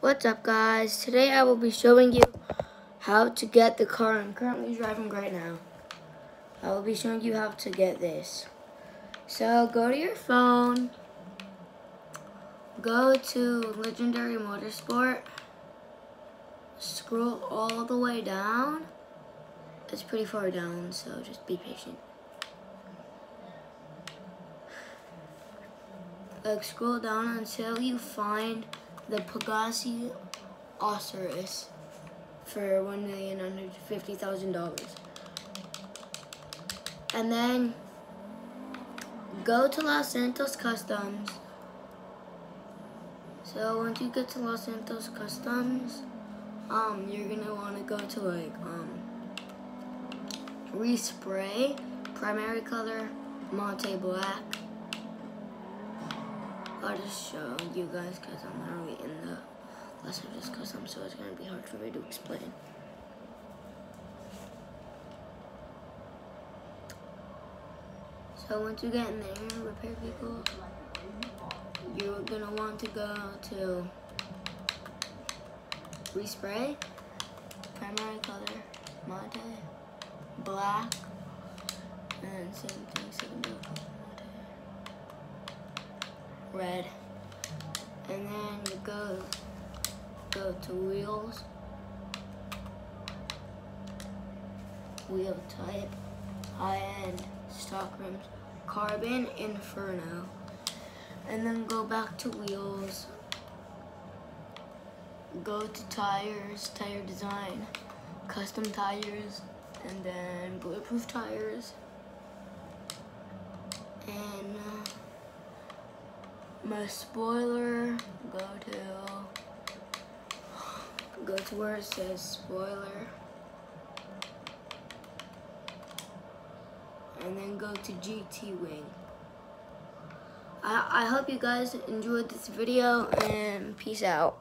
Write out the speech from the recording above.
What's up guys? Today I will be showing you how to get the car I'm currently driving right now. I will be showing you how to get this. So go to your phone, go to Legendary Motorsport, scroll all the way down. It's pretty far down, so just be patient. Like scroll down until you find the Pegassi Osiris for one million hundred fifty thousand dollars. And then go to Los Santos Customs. So once you get to Los Santos Customs, um, you're gonna want to go to like um, respray, primary color, Monte Black. I'll just show you guys because I'm literally in the Los I'm so it's gonna be hard for me to explain. So once you get in there, repair vehicle, you're gonna want to go to respray, primary color, Monte, black, and same thing, second vehicle, Monte, red, and then you go go to wheels, wheel type, high end, stock rims, carbon, inferno, and then go back to wheels, go to tires, tire design, custom tires, and then bulletproof tires, and uh, my spoiler, go to go to where it says spoiler. And then go to GT Wing. I, I hope you guys enjoyed this video and peace out.